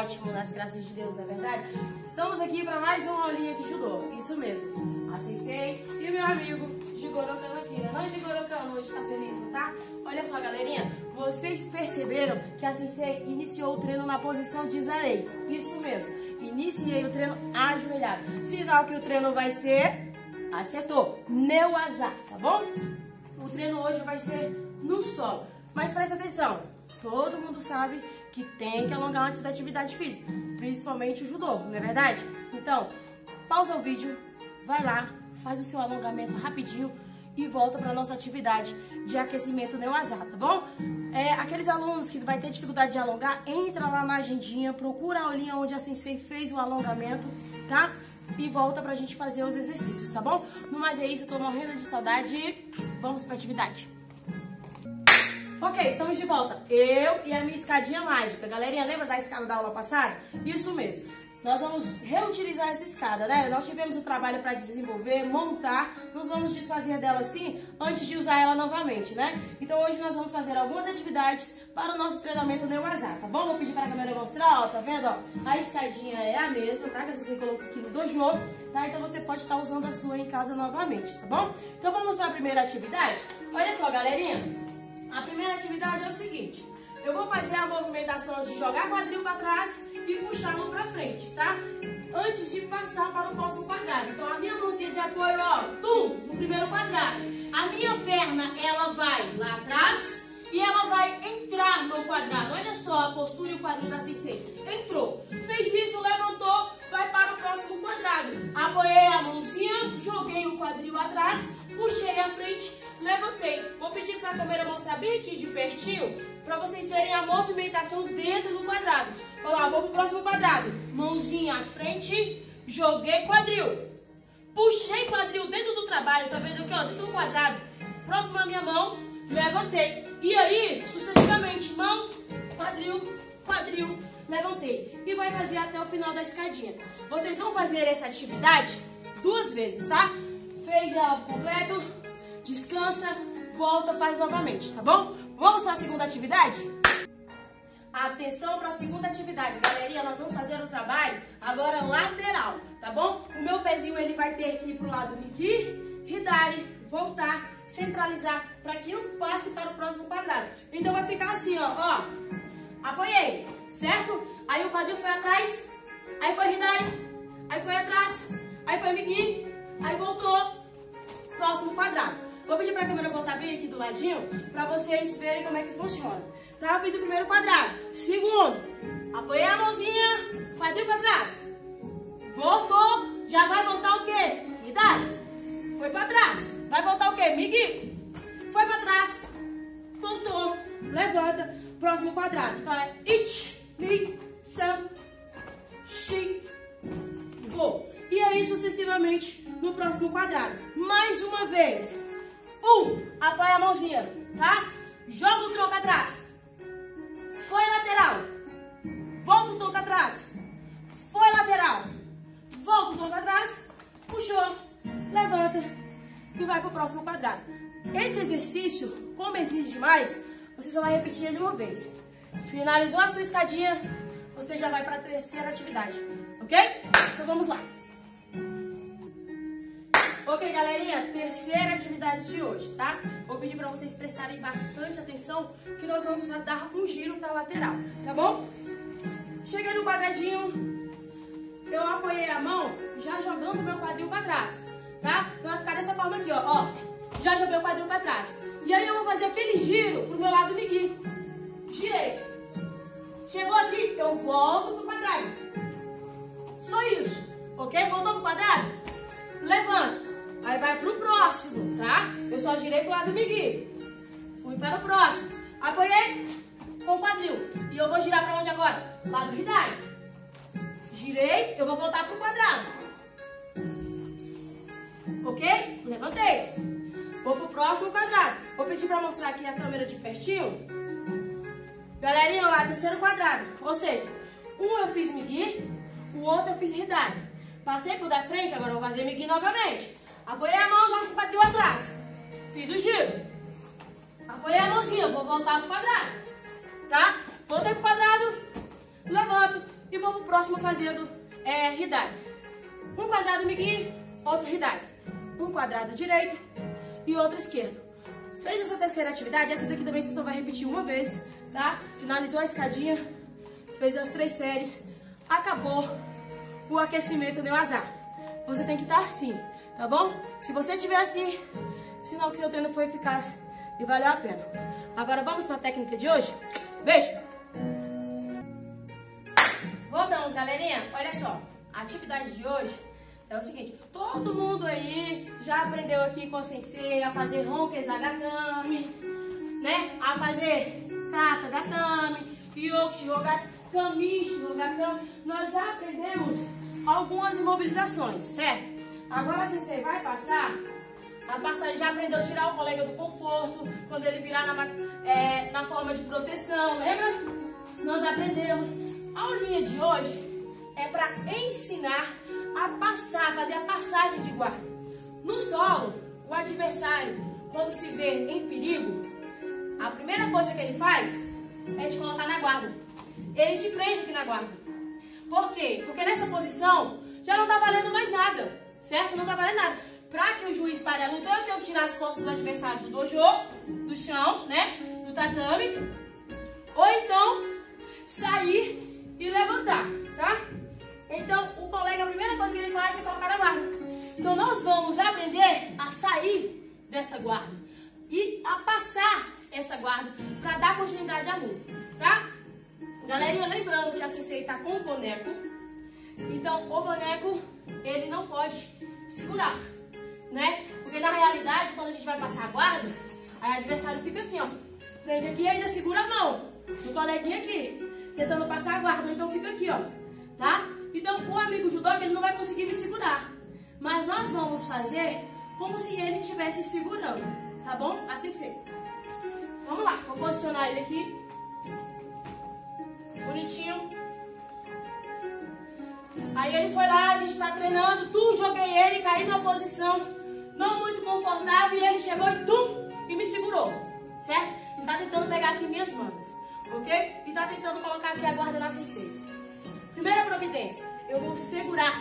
ótimo nas graças de Deus, não é verdade? Estamos aqui para mais uma aulinha de judô, isso mesmo. A Sensei e meu amigo Jigoro aqui, né? Não, Jigoro Kano, hoje tá feliz, não tá? Olha só, galerinha, vocês perceberam que a Sensei iniciou o treino na posição de Zarei. Isso mesmo, iniciei o treino ajoelhado. Sinal que o treino vai ser, acertou, Neuazá, tá bom? O treino hoje vai ser no solo. Mas presta atenção, todo mundo sabe que tem que alongar antes da atividade física, principalmente o judô, não é verdade? Então, pausa o vídeo, vai lá, faz o seu alongamento rapidinho e volta para nossa atividade de aquecimento neoazar, tá bom? É, aqueles alunos que vai ter dificuldade de alongar, entra lá na agendinha, procura a aulinha onde a sensei fez o alongamento, tá? E volta pra gente fazer os exercícios, tá bom? No mais é isso, tô morrendo de saudade e vamos pra atividade. Ok, estamos de volta. Eu e a minha escadinha mágica. Galerinha, lembra da escada da aula passada? Isso mesmo. Nós vamos reutilizar essa escada, né? Nós tivemos o trabalho para desenvolver, montar. Nós vamos desfazer dela assim antes de usar ela novamente, né? Então hoje nós vamos fazer algumas atividades para o nosso treinamento Neuazar, tá bom? Vou pedir para a câmera mostrar, ó, tá vendo? Ó, a escadinha é a mesma, tá? Que você colocou aqui no dojo, tá? Então você pode estar usando a sua em casa novamente, tá bom? Então vamos para a primeira atividade? Olha só, galerinha. A primeira atividade é o seguinte. Eu vou fazer a movimentação de jogar quadril para trás e puxar mão para frente, tá? Antes de passar para o próximo quadrado. Então, a minha mãozinha de apoio, ó, tum, no primeiro quadrado. A minha perna, ela vai lá atrás e ela vai entrar no quadrado. Olha só a postura e o quadril da sensei. Entrou. Fez isso, levantou, vai para o próximo quadrado. Câmera mostrar bem aqui de pertinho, para vocês verem a movimentação dentro do quadrado. Vamos lá, vou pro próximo quadrado. Mãozinha à frente, joguei quadril. Puxei quadril dentro do trabalho, tá vendo aqui, ó, dentro do quadrado. Próximo da minha mão, levantei. E aí, sucessivamente, mão, quadril, quadril, levantei. E vai fazer até o final da escadinha. Vocês vão fazer essa atividade duas vezes, tá? Fez ela completo, descansa, volta, faz novamente, tá bom? Vamos para a segunda atividade? Atenção para a segunda atividade, galerinha, nós vamos fazer o trabalho agora lateral, tá bom? O meu pezinho ele vai ter que ir pro lado Miki, Hidari, voltar, centralizar, para que eu passe para o próximo quadrado. Então vai ficar assim, ó, ó, apoiei, certo? Aí o quadril foi atrás, aí foi Hidari, aí foi atrás, aí foi Miki, aí voltou, próximo quadrado. Vou pedir para a câmera voltar bem aqui do ladinho para vocês verem como é que funciona. Tá? Eu fiz o primeiro quadrado. Segundo, apoiei a mãozinha, quadril para trás. Voltou, já vai voltar o quê? Idade. Foi para trás. Vai voltar o quê? Miguel. Foi para trás. Voltou. Levanta. Próximo quadrado. Então é it, li, sam, shi, go. E aí sucessivamente no próximo quadrado. Mais uma vez. Um, apoia a mãozinha, tá? Joga o tronco atrás. Foi lateral. Volta o tronco atrás. Foi lateral. Volta o tronco atrás. Puxou. Levanta. E vai pro próximo quadrado. Esse exercício, como exige demais, você só vai repetir ele uma vez. Finalizou a sua escadinha, você já vai para a terceira atividade. Ok? Então vamos lá. Ok, galerinha, terceira atividade de hoje, tá? Vou pedir para vocês prestarem bastante atenção que nós vamos dar um giro para lateral, tá bom? Cheguei no quadradinho, eu apoiei a mão já jogando meu quadril para trás, tá? Então vai ficar dessa forma aqui, ó, ó. Já joguei o quadril para trás. E aí eu vou fazer aquele giro pro meu lado Migui. Girei. Chegou aqui, eu volto pro quadrado. Só isso, ok? Voltou pro quadrado? Levanta. Aí vai pro próximo, tá? Eu só girei pro lado do Migui. Fui para o próximo. Apoiei com o quadril. E eu vou girar para onde agora? Lado Hidai. Girei, eu vou voltar pro quadrado. Ok? Levantei. Vou pro próximo quadrado. Vou pedir para mostrar aqui a câmera de pertinho. Galerinha, lá, terceiro quadrado. Ou seja, um eu fiz Migui, o outro eu fiz Hidai. Passei pro da frente, agora eu vou fazer Migui novamente. Apoiei a mão, já bateu atrás. Fiz o giro. Apoiei a mãozinha, vou voltar pro quadrado. Tá? Voltei pro quadrado, próximo fazendo é, Hidari. Um quadrado Migui, outro Hidari. Um quadrado direito e outro esquerdo. Fez essa terceira atividade, essa daqui também você só vai repetir uma vez, tá? Finalizou a escadinha, fez as três séries, acabou o aquecimento, deu azar. Você tem que estar assim, tá bom? Se você estiver assim, sinal que seu treino foi eficaz e valeu a pena. Agora vamos para a técnica de hoje? Beijo! Voltamos, galerinha. Olha só, a atividade de hoje é o seguinte, todo mundo aí já aprendeu aqui com a sensei a fazer ronkes gatame, né? A fazer kata gatame, yoki gatame, gatame. Nós já aprendemos algumas imobilizações, certo? Agora a sensei vai passar a passagem já aprendeu a tirar o colega do conforto, quando ele virar na, é, na forma de proteção, lembra? Nós aprendemos. A aulinha de hoje é para ensinar a passar, fazer a passagem de guarda. No solo, o adversário, quando se vê em perigo, a primeira coisa que ele faz é te colocar na guarda. Ele te prende aqui na guarda. Por quê? Porque nessa posição já não está valendo mais nada, certo? Não valendo nada. Para que o juiz pare a luta, eu tenho que tirar as costas do adversário do dojo, do chão, né? Do tatame. Ou então, sair e levantar, tá? Então, o colega, a primeira coisa que ele faz é colocar a guarda. Então, nós vamos aprender a sair dessa guarda e a passar essa guarda para dar continuidade à luta, tá? Galerinha, lembrando que a sensei está com o boneco. Então, o boneco, ele não pode segurar né? Porque na realidade, quando a gente vai passar a guarda, aí o adversário fica assim, ó. Prende aqui e ainda segura a mão do coleguinha aqui, tentando passar a guarda. Então fica aqui, ó. Tá? Então o amigo judoca, ele não vai conseguir me segurar. Mas nós vamos fazer como se ele estivesse segurando. Tá bom? Assim que ser. Vamos lá, vou posicionar ele aqui. Bonitinho. Aí ele foi lá, a gente tá treinando, tu joguei ele, caí na posição não muito confortável, e ele chegou e tum, e me segurou, certo? E tá tentando pegar aqui minhas mangas, ok? E tá tentando colocar aqui a guarda na sensei. Primeira providência, eu vou segurar,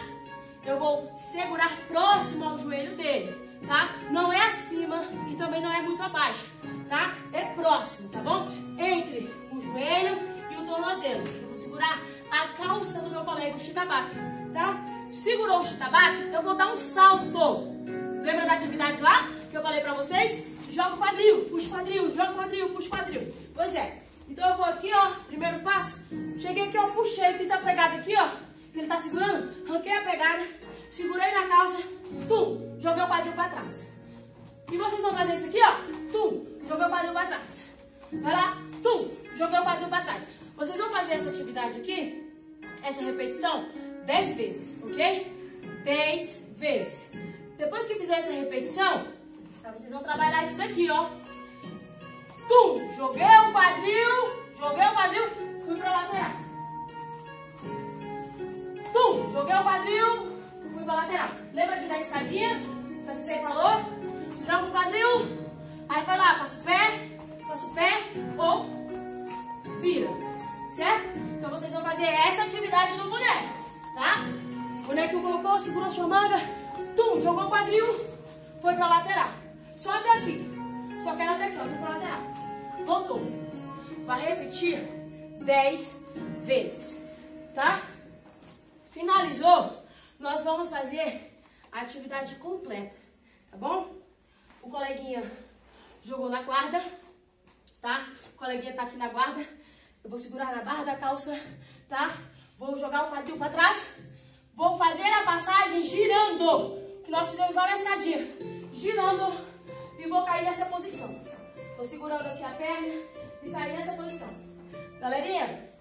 eu vou segurar próximo ao joelho dele, tá? Não é acima e também não é muito abaixo, tá? É próximo, tá bom? Entre o joelho e o tornozelo. Eu vou segurar a calça do meu colega, o chitabaque, tá? Segurou o chitabaque, eu vou dar um salto Lembra da atividade lá que eu falei pra vocês? Joga o quadril, puxa o quadril, joga o quadril, puxa o quadril. Pois é. Então eu vou aqui, ó, primeiro passo. Cheguei aqui, ó, puxei, fiz a pegada aqui, ó. Que ele tá segurando. Ranquei a pegada, segurei na calça, tum, joguei o quadril pra trás. E vocês vão fazer isso aqui, ó. Tum, joguei o quadril pra trás. Vai lá, tum, joguei o quadril pra trás. Vocês vão fazer essa atividade aqui, essa repetição, 10 vezes, ok? 10 vezes. Depois que fizer essa repetição, tá, vocês vão trabalhar isso daqui, ó. Tum! Joguei o quadril, joguei o quadril, fui pra lateral. Tum! Joguei o quadril, fui pra lateral. Lembra aqui da escadinha? Que você falou? Segura sua manga. Tum, jogou o quadril, foi pra lateral. Só até aqui. Só quero até aqui, ó, foi pra lateral. Voltou. Vai repetir 10 vezes, tá? Finalizou, nós vamos fazer a atividade completa, tá bom? O coleguinha jogou na guarda, tá? O coleguinha tá aqui na guarda. Eu vou segurar na barra da calça, tá? Vou jogar o quadril para trás. Vou fazer a passagem girando que nós fizemos lá na escadinha. Girando e vou cair nessa posição. Tô segurando aqui a perna e cair nessa posição. Galerinha,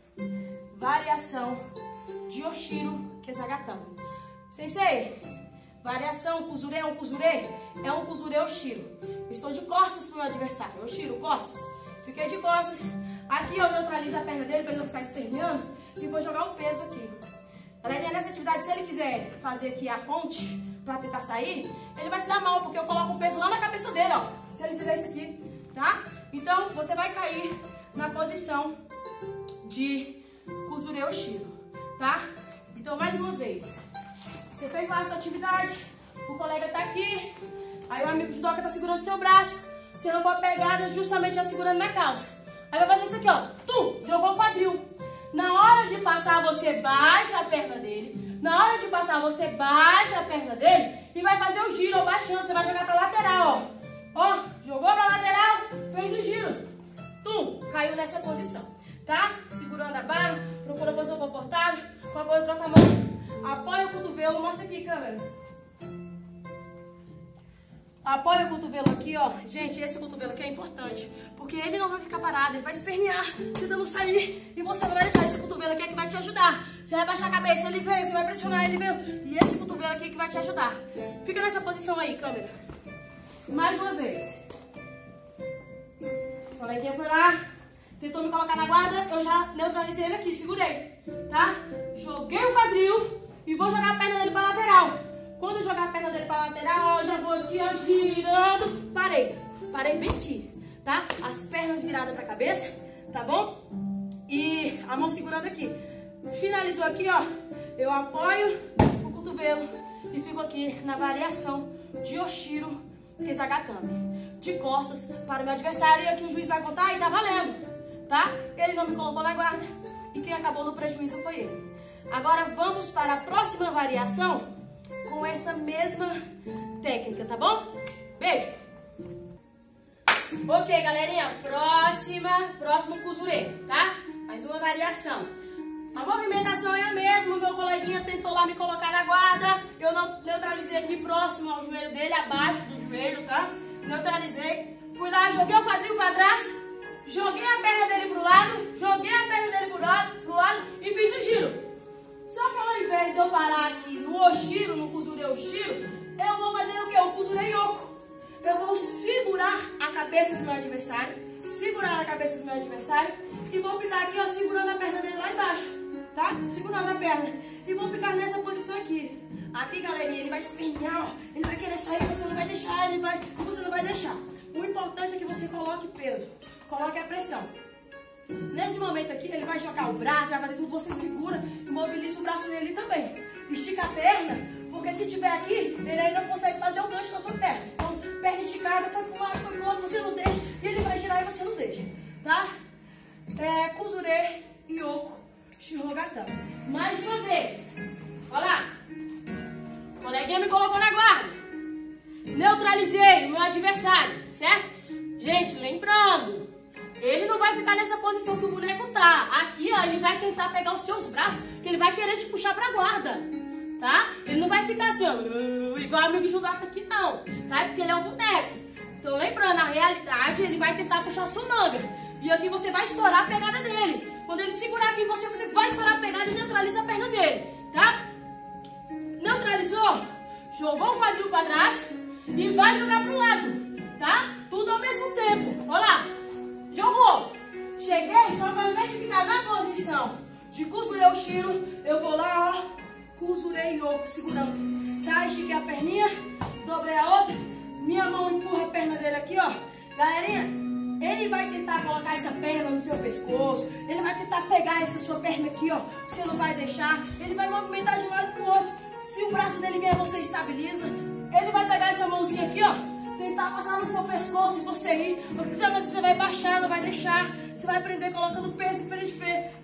variação de Oshiro Kezagatame. Sensei, variação Kuzure é um Kuzure, é um Kuzure Oshiro. Estou de costas para o meu adversário. Oshiro, costas. Fiquei de costas. Aqui eu neutralizo a perna dele para ele não ficar esperneando e vou jogar o peso aqui. Galerinha, nessa atividade, se ele quiser fazer aqui a ponte, pra tentar sair, ele vai se dar mal, porque eu coloco o peso lá na cabeça dele, ó. Se ele fizer isso aqui, tá? Então, você vai cair na posição de Kuzure Oshiro, tá? Então, mais uma vez. Você fez lá a sua atividade, o colega tá aqui, aí o amigo judoca tá segurando seu braço, você não pode pegar justamente já segurando na calça. Aí vai fazer isso aqui, ó. Tu, jogou o quadril. Na hora de passar, você baixa a perna dele. Na hora de passar, você baixa a perna dele e vai fazer o giro, baixando. Você vai jogar pra lateral, ó. Ó, jogou pra lateral, fez o giro. Tum, caiu nessa posição, tá? Segurando a barra, procura a posição confortável. Com a coisa, troca a mão. Apoia o cotovelo, mostra aqui, câmera. Apoia o cotovelo aqui, ó. Gente, esse cotovelo aqui é importante. Porque ele não vai ficar parado, ele vai espernear, tentando sair. E você não vai deixar esse cotovelo aqui é que vai te ajudar. Você vai baixar a cabeça, ele veio, você vai pressionar, ele veio. E esse cotovelo aqui é que vai te ajudar. Fica nessa posição aí, câmera. Mais uma vez. O coleguinha foi lá, tentou me colocar na guarda, eu já neutralizei ele aqui, segurei, tá? Joguei o quadril e vou jogar a perna dele pra lateral. Quando eu jogar a perna dele para lateral, eu já vou aqui, ó, girando. Parei. Parei bem aqui, tá? As pernas viradas para a cabeça, tá bom? E a mão segurando aqui. Finalizou aqui, ó. Eu apoio o cotovelo e fico aqui na variação de Oshiro Kezagatame. De costas para o meu adversário. E aqui o juiz vai contar e tá valendo, tá? Ele não me colocou na guarda. E quem acabou no prejuízo foi ele. Agora vamos para a próxima variação com essa mesma técnica, tá bom? Beijo! Ok, galerinha, próxima, próximo cuzure, tá? Mais uma variação. A movimentação é a mesma, meu coleguinha tentou lá me colocar na guarda, eu não neutralizei aqui próximo ao joelho dele, abaixo do joelho, tá? Neutralizei, fui lá, joguei o quadril para trás, joguei a perna dele pro lado, joguei a perna dele pro lado, pro lado e fiz o giro. Só que ao invés de eu parar aqui no Oshiro, no Kuzure Oshiro, eu vou fazer o quê? O Kuzure Yoko. Eu vou segurar a cabeça do meu adversário, segurar a cabeça do meu adversário e vou ficar aqui, ó, segurando a perna dele lá embaixo, tá? Segurando a perna. E vou ficar nessa posição aqui. Aqui, galerinha, ele vai espinhar, ó. Ele vai querer sair, você não vai deixar, ele vai... Você não vai deixar. O importante é que você coloque peso, coloque a pressão. Nesse momento aqui, ele vai jogar o braço, vai fazer tudo, você segura e mobiliza o braço dele também. Estica a perna, porque se tiver aqui, ele ainda consegue fazer o gancho na sua perna. Então, perna esticada, foi para um lado, foi para o outro, você não deixa, e ele vai girar e você não deixa, tá? É, Kuzure, Yoko, Shirogatama. Mais uma vez. Olha lá. O coleguinha me colocou na guarda. Neutralizei o meu adversário, certo? Gente, lembrando, ele não vai ficar nessa posição que o boneco tá. Aqui, ó, ele vai tentar pegar os seus braços, que ele vai querer te puxar pra guarda. Tá? Ele não vai ficar assim, ó, igual amigo judoca aqui, não. Tá? Porque ele é um boneco. Então, lembrando, na realidade, ele vai tentar puxar a sua manga. E aqui você vai estourar a pegada dele. Quando ele segurar aqui em você, você vai estourar a pegada e neutraliza a perna dele. Tá? Neutralizou? Jogou o quadril pra trás e vai jogar pro lado. Tá? Tudo ao mesmo tempo. Olha lá. Jogou. Cheguei, só que ao invés de ficar na posição de Kuzurei o Shiro, eu vou lá, ó, Kuzurei Yoko, segurando. Tá? Estiquei a perninha, dobrei a outra, minha mão empurra a perna dele aqui, ó. Galerinha, ele vai tentar colocar essa perna no seu pescoço, ele vai tentar pegar essa sua perna aqui, ó. Você não vai deixar, ele vai movimentar de um lado pro outro. Se o braço dele vier, você estabiliza. Ele vai pegar essa mãozinha aqui, ó tentar passar no seu pescoço e você ir. Você vai baixar, não vai deixar. Você vai aprender colocando peso,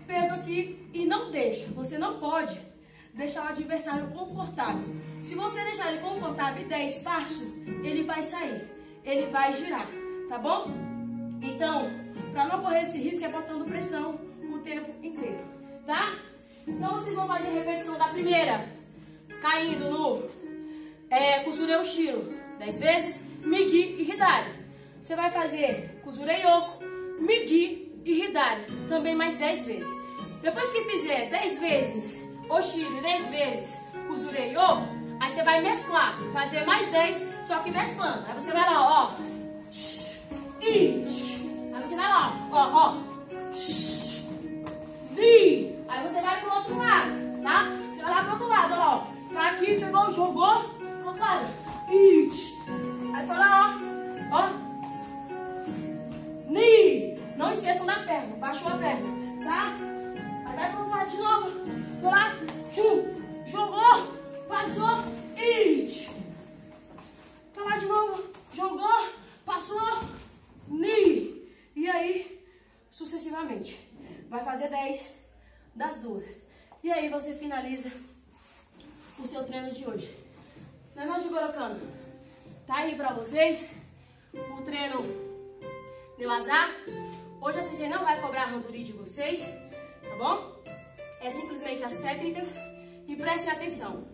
peso aqui e não deixa. Você não pode deixar o adversário confortável. Se você deixar ele confortável e der espaço, ele vai sair. Ele vai girar, tá bom? Então, para não correr esse risco, é botando pressão o tempo inteiro, tá? Então, vocês vão fazer a repetição da primeira, caindo no é, Kusureu Shiro, 10 vezes. Migi e Hidari. Você vai fazer Kuzure Yoko, Migi e Hidari, também mais 10 vezes. Depois que fizer 10 vezes Oshiri, 10 vezes Yoko, aí você vai mesclar, fazer mais 10, só que mesclando. Aí você vai lá, ó. I. Aí você vai lá, ó, ó. Vi. Aí você vai pro outro lado, tá? Você vai lá pro outro lado, ó. Tá aqui, pegou, jogou, pro outro lado. I. Aí fala, ó, ó. Ni. Não esqueçam da perna. Baixou a perna, tá? Finaliza o seu treino de hoje. Não é não, Jigorokano? Tá aí pra vocês o treino de azar. Hoje a CC não vai cobrar randuri de vocês, tá bom? É simplesmente as técnicas e prestem atenção.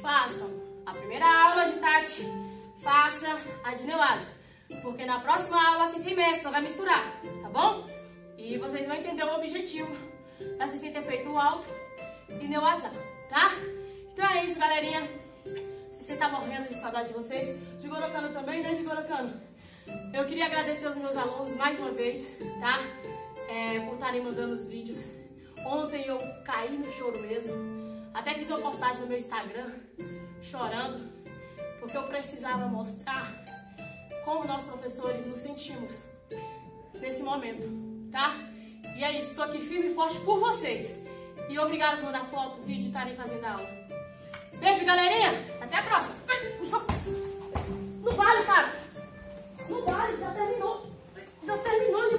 Façam a primeira aula de Tati, faça a de Neuasa. Porque na próxima aula a Sensei Mestre vai misturar, tá bom? E vocês vão entender o objetivo da Sensei ter feito o alto e Neuasa, tá? Então é isso, galerinha. Sensei tá morrendo de saudade de vocês. Jigorokano também, né, Jigorokano? Eu queria agradecer aos meus alunos mais uma vez, tá? É, por estarem mandando os vídeos. Ontem eu caí no choro mesmo. Até fiz uma postagem no meu Instagram, chorando, porque eu precisava mostrar como nós professores nos sentimos nesse momento, tá? E é isso, estou aqui firme e forte por vocês. E obrigado por mandar foto, vídeo e estarem fazendo a aula. Beijo, galerinha! Até a próxima! Não vale, cara! Não vale, já terminou! Já terminou de